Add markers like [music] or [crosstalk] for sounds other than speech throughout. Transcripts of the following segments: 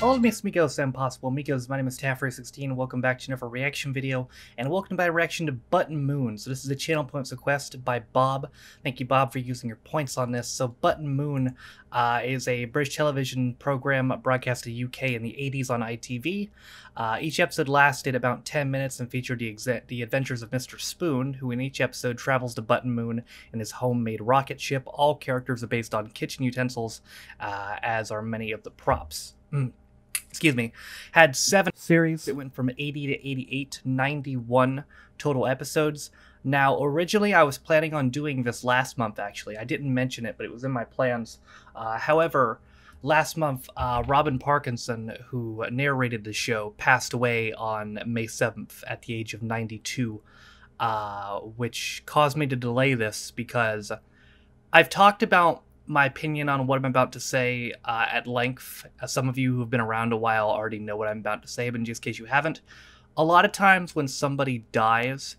Hello, Miss Mikos and Possible Mikos. My name is Taffe316. Welcome back to another reaction video, and welcome to my reaction to Button Moon. So this is a channel points request by Bob. Thank you, Bob, for using your points on this. So Button Moon uh, is a British television program broadcast to UK in the 80s on ITV. Uh, each episode lasted about 10 minutes and featured the, the adventures of Mr. Spoon, who in each episode travels to Button Moon in his homemade rocket ship. All characters are based on kitchen utensils, uh, as are many of the props. Mm excuse me, had seven series. It went from 80 to 88, 91 total episodes. Now, originally, I was planning on doing this last month, actually. I didn't mention it, but it was in my plans. Uh, however, last month, uh, Robin Parkinson, who narrated the show, passed away on May 7th at the age of 92, uh, which caused me to delay this because I've talked about my opinion on what I'm about to say uh, at length. Uh, some of you who've been around a while already know what I'm about to say, but in just case you haven't, a lot of times when somebody dies,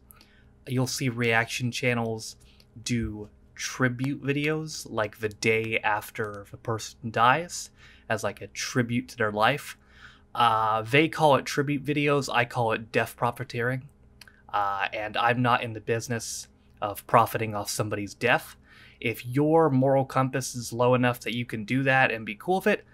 you'll see reaction channels do tribute videos like the day after the person dies as like a tribute to their life. Uh, they call it tribute videos. I call it death profiteering. Uh, and I'm not in the business of profiting off somebody's death. If your moral compass is low enough that you can do that and be cool with it,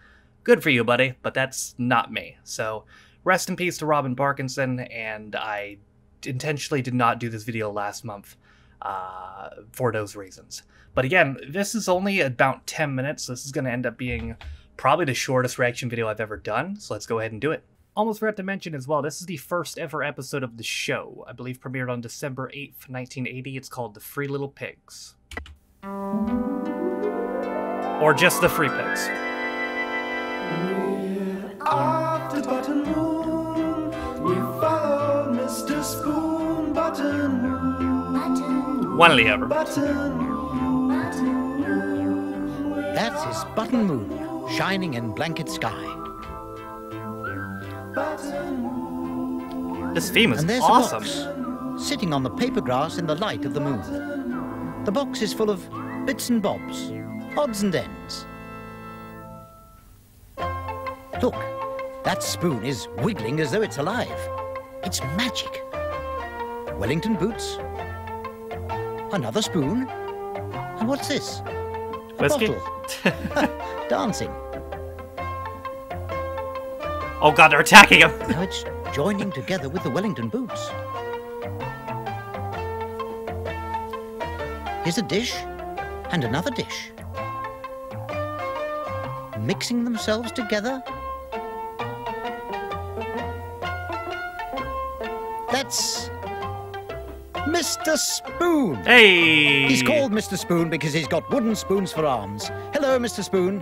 good for you, buddy, but that's not me. So, rest in peace to Robin Parkinson, and I intentionally did not do this video last month uh, for those reasons. But again, this is only about 10 minutes, so this is going to end up being probably the shortest reaction video I've ever done, so let's go ahead and do it. Almost forgot to mention as well, this is the first ever episode of the show. I believe premiered on December 8th, 1980. It's called The Three Little Pigs. Or just the free picks. One of the ever. That is his Button Moon, shining in blanket sky. This theme is and there's awesome. A box, sitting on the paper grass in the light of the moon. The box is full of bits and bobs, odds and ends. Look, that spoon is wiggling as though it's alive. It's magic. Wellington boots, another spoon, and what's this? A Whiskey? bottle. [laughs] Dancing. Oh god, they're attacking him! Now it's joining together with the Wellington boots. Here's a dish and another dish. Mixing themselves together. That's Mr. Spoon. Hey! He's called Mr. Spoon because he's got wooden spoons for arms. Hello, Mr. Spoon.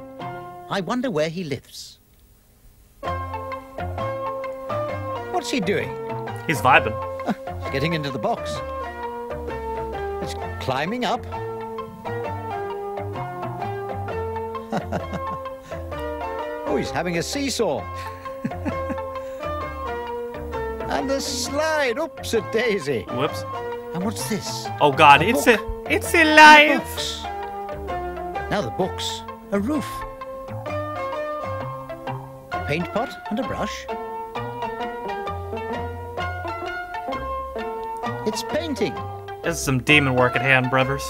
I wonder where he lives. What's he doing? He's vibing. It's getting into the box. Climbing up. [laughs] oh, he's having a seesaw. [laughs] and the slide. Oops, a daisy. Whoops. And what's this? Oh god, A it's book. a it's A alive! box. Now the book's a roof. A paint pot and a brush. It's painting. This is some demon work at hand, brothers.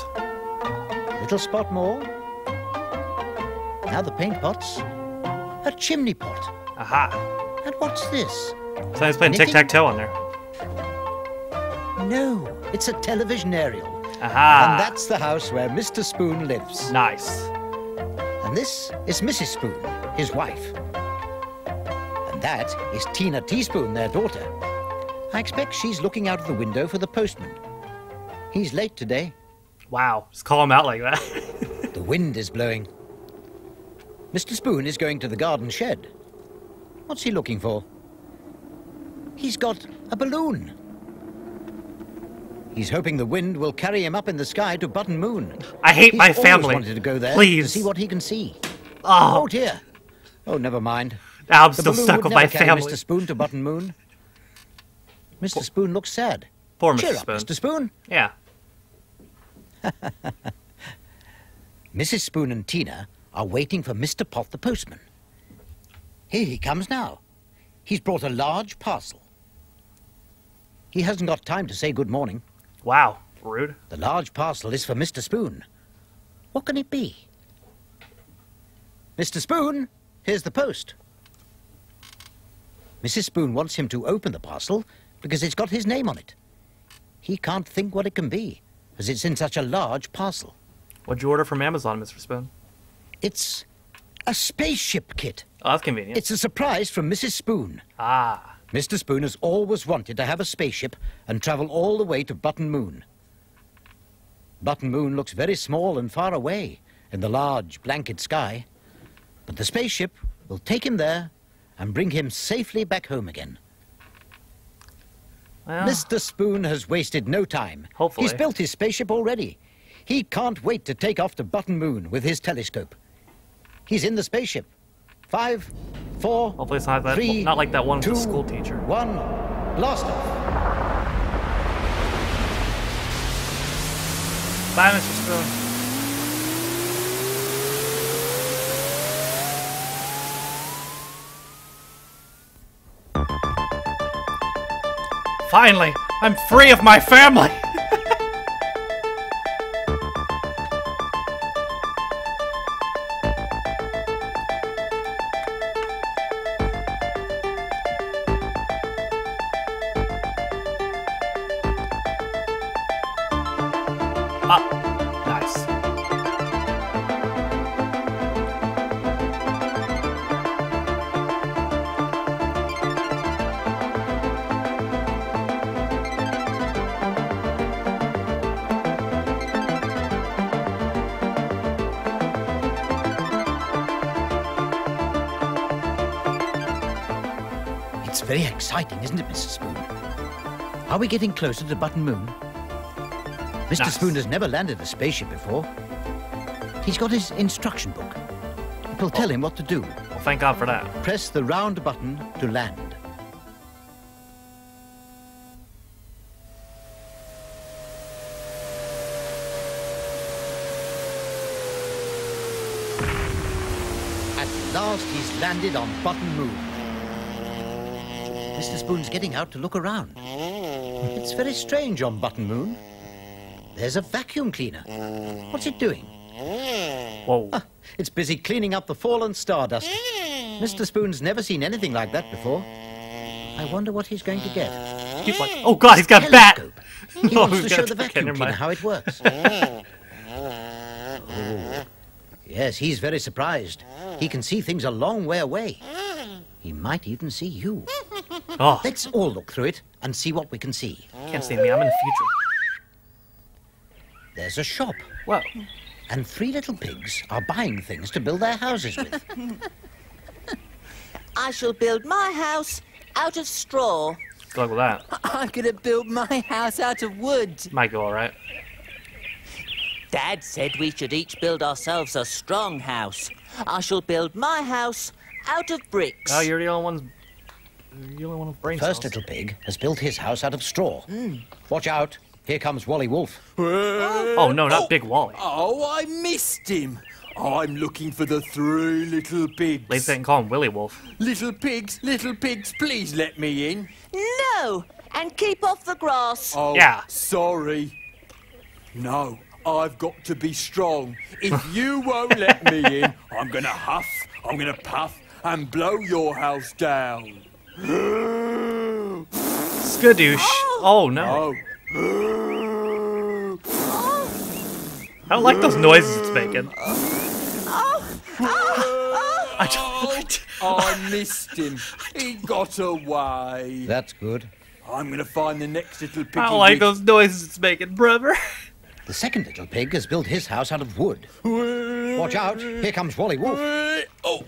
Little spot more. Now the paint pot's a chimney pot. Aha. And what's this? So he's playing tic tac toe on there. No, it's a television aerial. Aha. And that's the house where Mr. Spoon lives. nice. And this is Mrs. Spoon, his wife. And that is Tina Teaspoon, their daughter. I expect she's looking out of the window for the postman. He's late today. Wow. Just call him out like that. [laughs] The wind is blowing. Mr. Spoon is going to the garden shed. What's he looking for? He's got a balloon. He's hoping the wind will carry him up in the sky to Button Moon. I hate He's my family. wanted to go there Please. to see what he can see. Oh, Oh dear. Oh, never mind. now I'm The still stuck would with never my carry family. Mr. Spoon to Button Moon. Mr. Spoon looks sad. Poor Mr. Cheer up, Mr. Spoon. Yeah. [laughs] Mrs. Spoon and Tina are waiting for Mr. Pot the postman. Here he comes now. He's brought a large parcel. He hasn't got time to say good morning. Wow, rude. The large parcel is for Mr. Spoon. What can it be? Mr. Spoon, here's the post. Mrs. Spoon wants him to open the parcel because it's got his name on it. He can't think what it can be, as it's in such a large parcel. What'd you order from Amazon, Mr. Spoon? It's a spaceship kit. Oh, that's convenient. It's a surprise from Mrs. Spoon. ah, Mr. Spoon has always wanted to have a spaceship and travel all the way to Button Moon. Button Moon looks very small and far away in the large blanket sky, but the spaceship will take him there and bring him safely back home again. Well, Mr. Spoon has wasted no time. Hopefully. He's built his spaceship already. He can't wait to take off to Button Moon with his telescope. He's in the spaceship. Five, four, hopefully it's not that, three, not like that one with the school teacher. one, blast off. Bye, Mr. Spoon. Finally, I'm free of my family. [laughs] ah, very exciting, isn't it, Mr. Spoon? Are we getting closer to Button Moon? Mr. Nice. Spoon has never landed a spaceship before. He's got his instruction book. It will tell oh. him what to do. Well, thank God for that. Press the round button to land. At last he's landed on Button Moon. Mr. Spoon's getting out to look around. It's very strange on Button Moon. There's a vacuum cleaner. What's it doing? Whoa. Ah, it's busy cleaning up the fallen stardust. Mr. Spoon's never seen anything like that before. I wonder what he's going to get. He's like, oh God, he's got a bat. He [laughs] Oh, wants he's to show the vacuum cleaner mind. how it works. [laughs] Oh. Yes, he's very surprised. He can see things a long way away. He might even see you. Oh, Let's all look through it and see what we can see. can't see me. I'm in the future. There's a shop, Whoa. and three little pigs are buying things to build their houses with. [laughs] I shall build my house out of straw. Good luck with that. [laughs] I'm gonna build my house out of wood. Might go all right. Dad said we should each build ourselves a strong house. I shall build my house out of bricks. Oh, you're the only one. You're only one with brain First cells. little pig has built his house out of straw. Hmm. Watch out. Here comes Wally Wolf. Oh no, not Big Wally. Oh, I missed him. I'm looking for the three little pigs. Ladies didn't call him Willy Wolf. Little pigs, little pigs, please let me in. No! And keep off the grass. Oh, Yeah. sorry. No, I've got to be strong. If you won't let me in, I'm gonna huff, I'm gonna puff, and blow your house down. Skadoosh. Oh. oh no. Oh. I don't like those noises it's making. Oh. I don't. I missed him. He got away. That's good. I'm gonna find the next little piggy. I don't like those noises it's making, brother. The second little pig has built his house out of wood. [laughs] Watch out. Here comes Wally Wolf. Oh,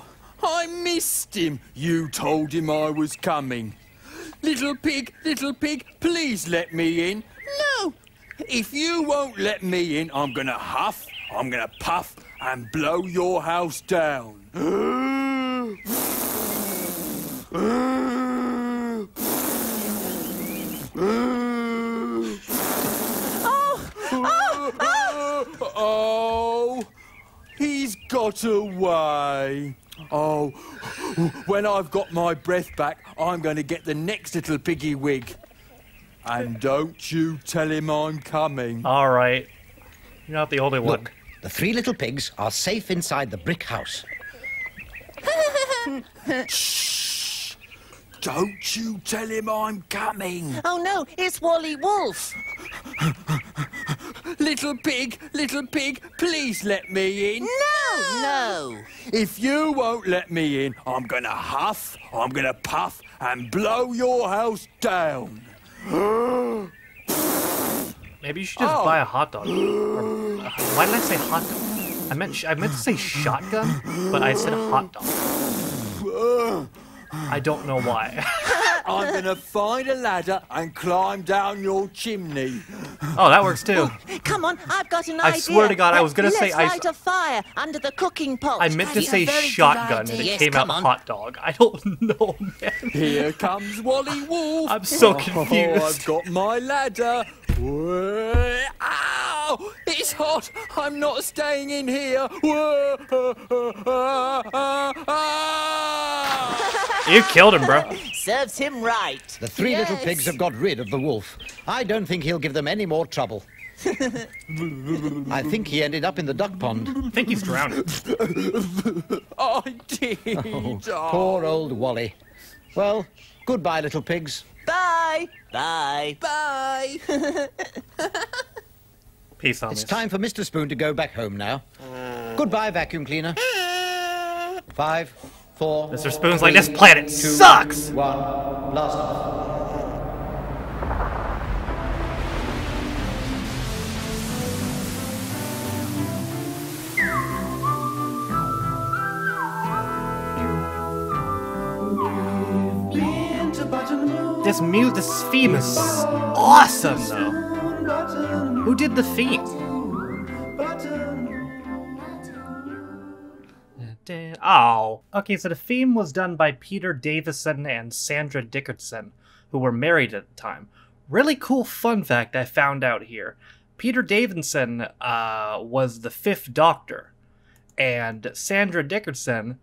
I missed him. You told him I was coming. Little pig, little pig, please let me in. No. If you won't let me in, I'm gonna huff, I'm gonna puff, and blow your house down. Oh, Oh! oh. oh he's got away. Oh, When I've got my breath back, I'm going to get the next little piggy wig. And don't you tell him I'm coming. All right. You're not the only one. Look, the three little pigs are safe inside the brick house. [laughs] Shh! Don't you tell him I'm coming. Oh no, it's Wally Wolf. [laughs] Little pig, little pig, please let me in. No, no. If you won't let me in, I'm gonna huff, I'm gonna puff, and blow your house down. [gasps] Maybe you should just Oh. buy a hot dog. Or- uh, why did I say hot dog? I meant sh- I meant to say shotgun, but I said hot dog. I don't know why. [laughs] I'm gonna find a ladder and climb down your chimney. Oh, that works too. Oh, come on, I've got an I idea. swear to God, I was gonna Let's say I- light a fire under the cooking pot. I meant to say shotgun and it Yes, came out on. hot dog. I don't [laughs] know, man. Here comes Wally Wolf. I'm so confused. Oh, confused. I've got my ladder. Whoa. Ow! It's hot. I'm not staying in here. Whoa. Uh, uh, uh, you killed him, bro. [laughs] Serves him right. The three little pigs have got rid of the wolf. I don't think he'll give them any more trouble. [laughs] I think he ended up in the duck pond. I think he's drowned. I did. Oh, poor old Wally. Well, goodbye, little pigs. Bye. Bye. Bye. [laughs] Peace on It's time for Mr. Spoon to go back home now. Uh. Goodbye, vacuum cleaner. Five, four. Mr. Spoon's like, this planet sucks! One. Blast off. This mu this theme is awesome though. Who did the theme? Oh. Okay, so the theme was done by Peter Davison and Sandra Dickinson, who were married at the time. Really cool fun fact I found out here. Peter Davison uh, was the fifth doctor, and Sandra Dickinson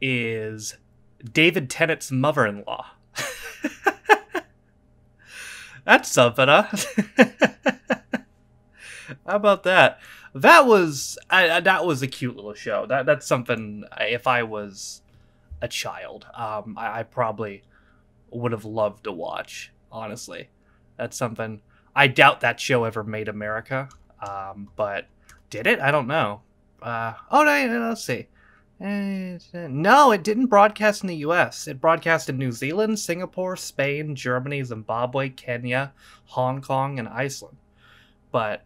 is David Tennant's mother-in-law. [laughs] That's something, huh? [laughs] How about that? That was that was a cute little show. That that's something. If I was a child, um, I, I probably would have loved to watch. Honestly, that's something. I doubt that show ever made America, um, but did it? I don't know. Uh, oh no, no, let's see. Eh, No, it didn't broadcast in the U.S. It broadcast in New Zealand, Singapore, Spain, Germany, Zimbabwe, Kenya, Hong Kong, and Iceland. But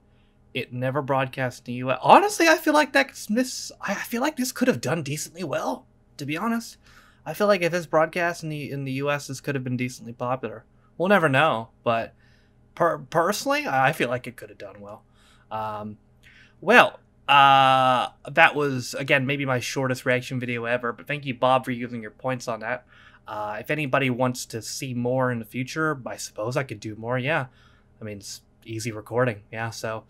it never broadcast in the U.S. Honestly, I feel like that this I feel like this could have done decently well. To be honest, I feel like if this broadcast in the in the U.S. this could have been decently popular. We'll never know, but per- personally, I feel like it could have done well. Um, well, uh, that was again maybe my shortest reaction video ever. But thank you, Bob, for using your points on that. Uh, if anybody wants to see more in the future, I suppose I could do more. Yeah, I mean it's easy recording. Yeah, so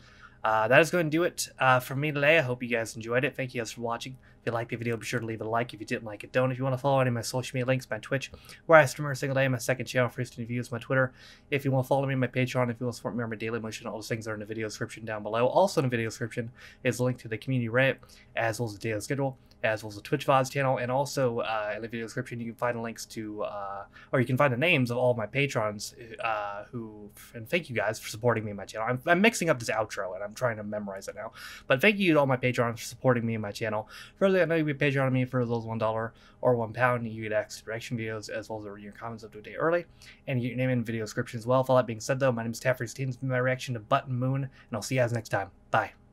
uh, that is going to do it uh, for me today. I hope you guys enjoyed it. Thank you guys for watching. If you liked the video, be sure to leave a like. If you didn't like it, don't. If you want to follow any of my social media links, my Twitch, where I stream every single day, my second channel for instant reviews, my Twitter. If you want to follow me, on my Patreon. If you want to support me on my daily motion, all those things are in the video description down below. Also in the video description is a link to the community Reddit, as well as the daily schedule, as well as the Twitch VODs channel, and also uh, in the video description you can find links to, uh, or you can find the names of all of my patrons uh, who, and thank you guys for supporting me in my channel. I'm, I'm mixing up this outro and I'm trying to memorize it now, but thank you to all my patrons for supporting me in my channel. Further, I know you be Patreon me for one dollar or one pound. You get access to reaction videos as well as your comments up to a day early, and you get your name in video description as well. With all that being said, though, my name is Taffe316. My reaction to Button Moon, and I'll see you guys next time. Bye.